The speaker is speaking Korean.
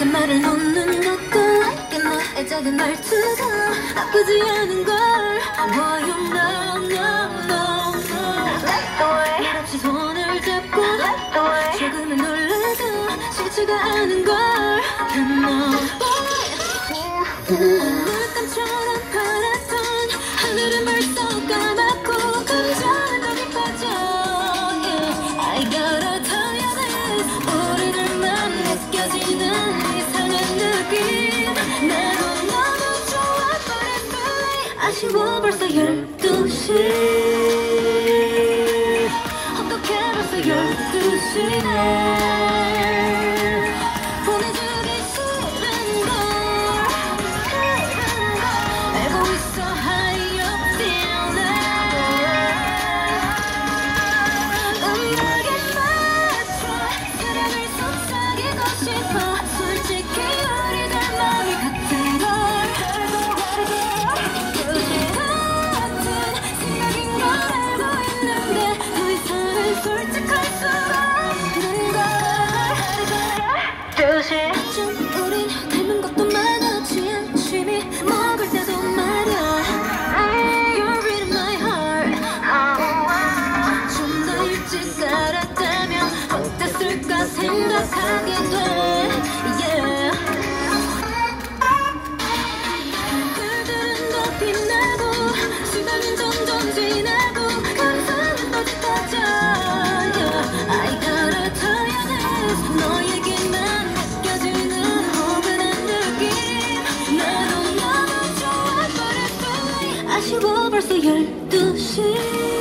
작은 말을 놓는 것도 아낀 나의 작은 말투도 아프지 않은 걸 I want you now, now, now, now like the way 말 없이 손을 잡고 like the way 조금은 놀라도 싫지가 않은 걸 I know 15 벌써 12시. 열두 시.